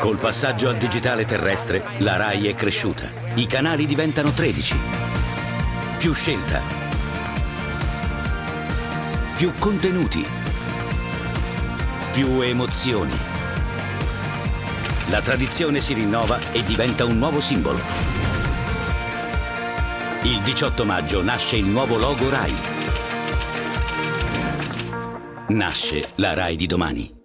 Col passaggio al digitale terrestre, la RAI è cresciuta. I canali diventano 13. Più scelta. Più contenuti. Più emozioni. La tradizione si rinnova e diventa un nuovo simbolo. Il 18 maggio nasce il nuovo logo RAI. Nasce la RAI di domani.